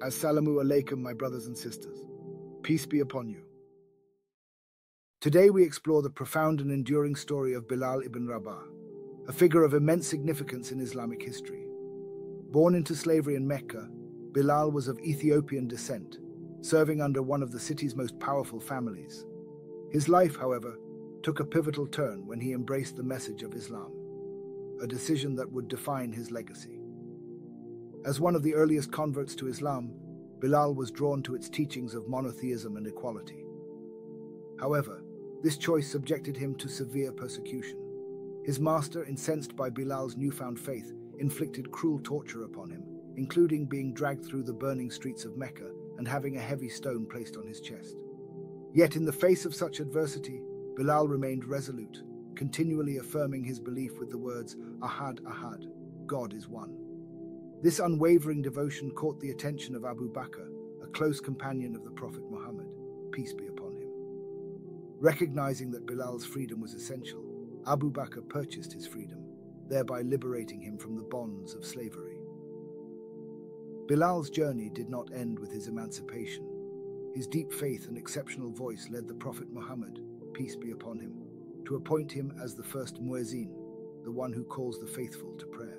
Assalamu alaikum, my brothers and sisters. Peace be upon you. Today we explore the profound and enduring story of Bilal ibn Rabah, a figure of immense significance in Islamic history. Born into slavery in Mecca, Bilal was of Ethiopian descent, serving under one of the city's most powerful families. His life, however, took a pivotal turn when he embraced the message of Islam, a decision that would define his legacy. As one of the earliest converts to Islam, Bilal was drawn to its teachings of monotheism and equality. However, this choice subjected him to severe persecution. His master, incensed by Bilal's newfound faith, inflicted cruel torture upon him, including being dragged through the burning streets of Mecca and having a heavy stone placed on his chest. Yet, in the face of such adversity, Bilal remained resolute, continually affirming his belief with the words, Ahad, Ahad, God is one. This unwavering devotion caught the attention of Abu Bakr, a close companion of the Prophet Muhammad, peace be upon him. Recognizing that Bilal's freedom was essential, Abu Bakr purchased his freedom, thereby liberating him from the bonds of slavery. Bilal's journey did not end with his emancipation. His deep faith and exceptional voice led the Prophet Muhammad, peace be upon him, to appoint him as the first muezzin, the one who calls the faithful to prayer.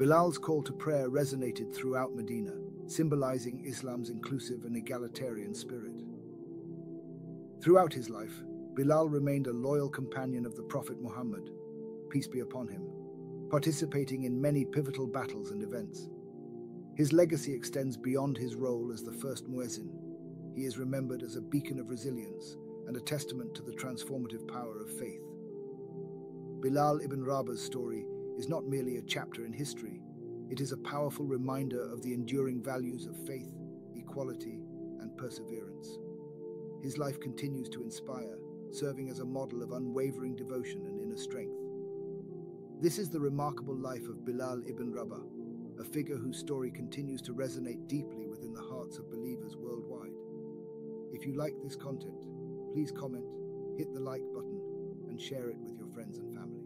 Bilal's call to prayer resonated throughout Medina, symbolizing Islam's inclusive and egalitarian spirit. Throughout his life, Bilal remained a loyal companion of the Prophet Muhammad, peace be upon him, participating in many pivotal battles and events. His legacy extends beyond his role as the first muezzin. He is remembered as a beacon of resilience and a testament to the transformative power of faith. Bilal ibn Rabah's story is not merely a chapter in history, it is a powerful reminder of the enduring values of faith, equality, and perseverance. His life continues to inspire, serving as a model of unwavering devotion and inner strength. This is the remarkable life of Bilal ibn Rabah, a figure whose story continues to resonate deeply within the hearts of believers worldwide. If you like this content, please comment, hit the like button, and share it with your friends and family.